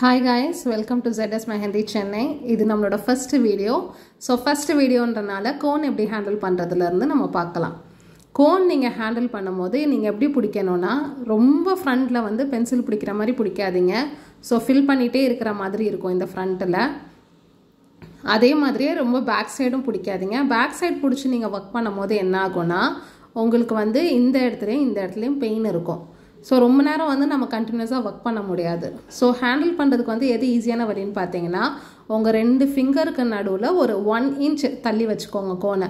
Hi guys welcome to ZS mehndi Chennai இது நம்மளோட first video so first வீடியோன்றனால cone எப்படி ஹேண்டில் பண்ணுறதுலேருந்து நம்ம பார்க்கலாம். கோன் நீங்கள் ஹேண்டில் பண்ணும்போது நீங்கள் எப்படி பிடிக்கணும்னா ரொம்ப ஃப்ரண்ட்டில் வந்து பென்சில் பிடிக்கிற மாதிரி பிடிக்காதீங்க. ஸோ ஃபில் பண்ணிகிட்டே இருக்கிற மாதிரி இருக்கும் இந்த ஃப்ரண்ட்டில் அதே மாதிரியே ரொம்ப பேக் சைடும் பிடிக்காதீங்க. பேக் சைடு பிடிச்சி நீங்கள் ஒர்க் பண்ணும்போது என்ன ஆகும்னா உங்களுக்கு வந்து இந்த இடத்துலையும் இந்த இடத்துலையும் பெயின் இருக்கும். ஸோ ரொம்ப நேரம் வந்து நம்ம கண்டினியூஸாக ஒர்க் பண்ண முடியாது. ஸோ ஹேண்டில் பண்ணுறதுக்கு வந்து எது ஈஸியான வழின்னு பார்த்தீங்கன்னா உங்கள் ரெண்டு ஃபிங்கருக்கு நடுவில் ஒரு ஒன் இன்ச் தள்ளி வச்சுக்கோங்க கோனை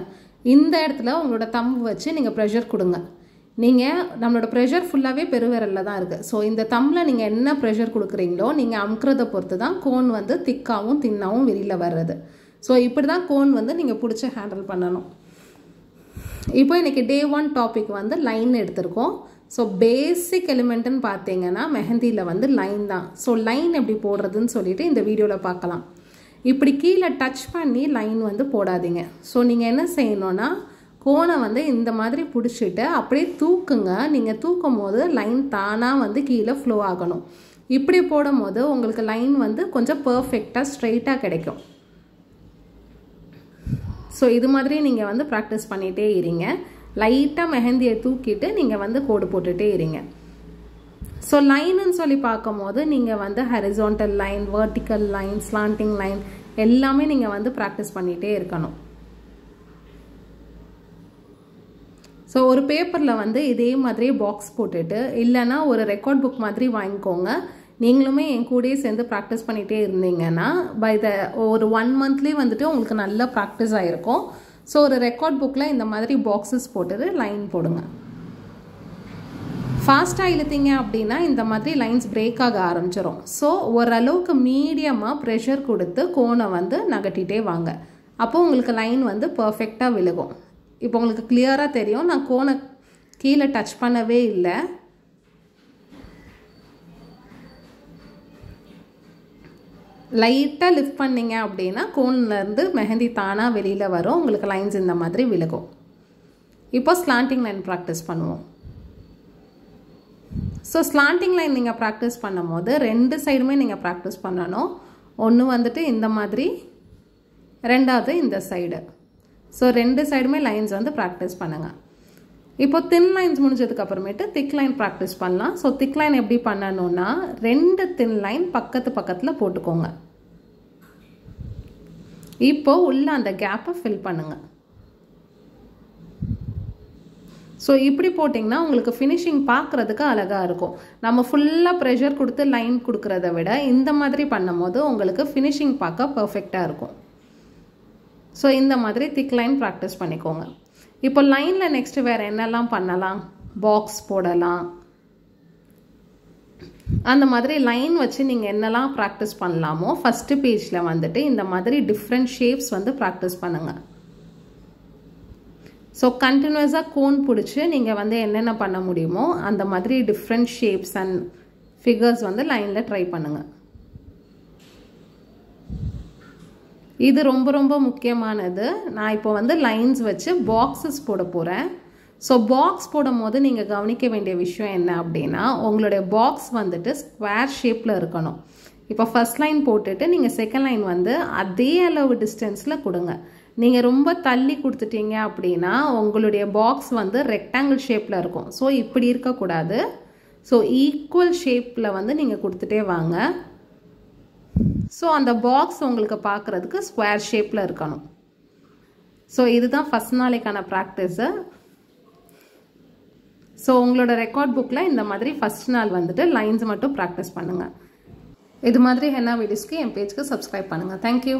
இந்த இடத்துல உங்களோட தம்பு வச்சு நீங்கள் ப்ரெஷர் கொடுங்க. நீங்கள் நம்மளோட ப்ரெஷர் ஃபுல்லாகவே பெருவிரலில் தான் இருக்குது ஸோ இந்த தம்பில் நீங்கள் என்ன ப்ரெஷர் கொடுக்குறீங்களோ நீங்கள் அமுக்கிறத பொறுத்து தான் கோன் வந்து திக்காகவும் தின்னாகவும் வெளியில் வர்றது. ஸோ இப்படி தான் கோன் வந்து நீங்கள் பிடிச்சி ஹேண்டில் பண்ணணும். இப்போ இன்றைக்கி டே ஒன் டாபிக் வந்து லைன் எடுத்திருக்கோம். ஸோ பேசிக் எலிமெண்ட்டுன்னு பார்த்தீங்கன்னா மெஹந்தியில் வந்து லைன் தான். ஸோ லைன் எப்படி போடுறதுன்னு சொல்லிட்டு இந்த வீடியோவில் பார்க்கலாம். இப்படி கீழே டச் பண்ணி லைன் வந்து போடாதீங்க. ஸோ நீங்கள் என்ன செய்யணும்னா கோனை வந்து இந்த மாதிரி பிடிச்சிட்டு அப்படியே தூக்குங்க. நீங்கள் தூக்கும் போது லைன் தானாக வந்து கீழே ஃப்ளோ ஆகணும். இப்படி போடும் போது உங்களுக்கு லைன் வந்து கொஞ்சம் பர்ஃபெக்டாக ஸ்ட்ரைட்டாக கிடைக்கும். ஸோ இது மாதிரி நீங்கள் வந்து ப்ராக்டிஸ் பண்ணிகிட்டே இருங்க. லைட்டாக மெஹந்தியை தூக்கிட்டு நீங்கள் வந்து கோடு போட்டுகிட்டே இருங்க. ஸோ லைனுன்னு சொல்லி பார்க்கும்போது நீங்கள் வந்து horizontal line vertical line slanting line எல்லாமே நீங்கள் வந்து ப்ராக்டிஸ் பண்ணிகிட்டே இருக்கணும். ஸோ ஒரு பேப்பரில் வந்து இதே மாதிரியே பாக்ஸ் போட்டுட்டு இல்லைன்னா ஒரு ரெக்கார்ட் புக் மாதிரி வாங்கிக்கோங்க. நீங்களுமே என் கூடயே சேர்ந்து ப்ராக்டிஸ் பண்ணிகிட்டே இருந்தீங்கன்னா பை த ஒரு ஒன் மந்த்லேயே வந்துட்டு உங்களுக்கு நல்ல ப்ராக்டிஸ் ஆகிருக்கும் ஸோ ஒரு ரெக்கார்ட் புக்கில் இந்த மாதிரி பாக்ஸஸ் போட்டுட்டு லைன் போடுங்க. ஃபாஸ்ட்டாக இழுத்தீங்க அப்படின்னா இந்த மாதிரி லைன்ஸ் பிரேக் ஆக ஆரம்பிச்சிடும் ஸோ ஓரளவுக்கு மீடியமாக ப்ரெஷர் கொடுத்து கோனை வந்து நகட்டிகிட்டே வாங்க. அப்போது உங்களுக்கு லைன் வந்து பர்ஃபெக்டாக விழுகும். இப்போ உங்களுக்கு கிளியராக தெரியும். நான் கோனை கீழே டச் பண்ணவே இல்லை. லைட்டாக லிஃப்ட் பண்ணிங்க அப்படின்னா கோன்லேருந்து மெஹந்தி தானாக வெளியில் வரும். உங்களுக்கு லைன்ஸ் இந்த மாதிரி விழுகும் இப்போ ஸ்லாண்டிங் லைன் ப்ராக்டிஸ் பண்ணுவோம். ஸோ ஸ்லாண்டிங் லைன் நீங்கள் ப்ராக்டிஸ் பண்ணும்போது ரெண்டு சைடுமே நீங்கள் ப்ராக்டிஸ் பண்ணணும். ஒன்று வந்துட்டு இந்த மாதிரி ரெண்டாவது இந்த சைடு ஸோ ரெண்டு சைடுமே லைன்ஸ் வந்து ப்ராக்டிஸ் பண்ணுங்கள் இப்போ தின் லைன்ஸ் முடிஞ்சதுக்கு அப்புறமேட்டு திக் லைன் ப்ராக்டிஸ் பண்ணலாம். ஸோ திக் லைன் எப்படி பண்ணணும்னா ரெண்டு தின் லைன் பக்கத்து பக்கத்தில் போட்டுக்கோங்க. இப்போ உள்ள அந்த கேப்பை ஃபில் பண்ணுங்க. ஸோ இப்படி போட்டிங்கன்னா உங்களுக்கு ஃபினிஷிங் பார்க்குறதுக்கு அழகாக இருக்கும். நம்ம ஃபுல்லாக ப்ரெஷர் கொடுத்து லைன் கொடுக்குறத விட இந்த மாதிரி பண்ணும்போது உங்களுக்கு ஃபினிஷிங் பார்க்க பர்ஃபெக்டாக இருக்கும். ஸோ இந்த மாதிரி திக் லைன் ப்ராக்டிஸ் பண்ணிக்கோங்க. இப்போ லைனில் நெக்ஸ்ட்டு வேறு என்னெல்லாம் பண்ணலாம்? பாக்ஸ் போடலாம். அந்த மாதிரி லைன் வச்சு நீங்கள் என்னெல்லாம் ப்ராக்டிஸ் பண்ணலாமோ ஃபஸ்ட்டு பேஜில் வந்துட்டு இந்த மாதிரி டிஃப்ரெண்ட் ஷேப்ஸ் வந்து ப்ராக்டிஸ் பண்ணுங்கள் ஸோ கண்டினியூஸாக கோன் பிடிச்சி நீங்கள் வந்து என்னென்ன பண்ண முடியுமோ அந்த மாதிரி டிஃப்ரெண்ட் ஷேப்ஸ் அண்ட் ஃபிகர்ஸ் வந்து லைனில் ட்ரை பண்ணுங்கள் இது ரொம்ப ரொம்ப முக்கியமானது. நான் இப்போ வந்து லைன்ஸ் வச்சு பாக்ஸஸ் போட போகிறேன் ஸோ பாக்ஸ் போடும் போது நீங்கள் கவனிக்க வேண்டிய விஷயம் என்ன அப்படின்னா உங்களுடைய பாக்ஸ் வந்துட்டு ஸ்கொயர் ஷேப்பில் இருக்கணும். இப்போ ஃபஸ்ட் லைன் போட்டுட்டு நீங்கள் செகண்ட் லைன் வந்து அதே அளவு டிஸ்டன்ஸில் கொடுங்க. நீங்கள் ரொம்ப தள்ளி கொடுத்துட்டீங்க அப்படின்னா உங்களுடைய பாக்ஸ் வந்து ரெக்டாங்கிள் ஷேப்பில் இருக்கும். ஸோ இப்படி இருக்கக்கூடாது. ஸோ ஈக்குவல் ஷேப்பில் வந்து நீங்கள் கொடுத்துட்டே வாங்க. ஸோ அந்த பாக்ஸ் உங்களுக்கு பார்க்குறதுக்கு ஸ்கொயர் ஷேப்பில் இருக்கணும். ஸோ இதுதான் ஃபஸ்ட் நாளைக்கான ப்ராக்டிஸு ஸோ உங்களோட ரெக்கார்ட் புக்கில் இந்த மாதிரி ஃபஸ்ட் நாள் வந்துட்டு லைன்ஸ் மட்டும் ப்ராக்டிஸ் பண்ணுங்கள் இது மாதிரி ஹென்னா வீடியோஸ்க்கு என் பேஜ்க்கு சப்ஸ்கிரைப் பண்ணுங்கள் தேங்க்யூ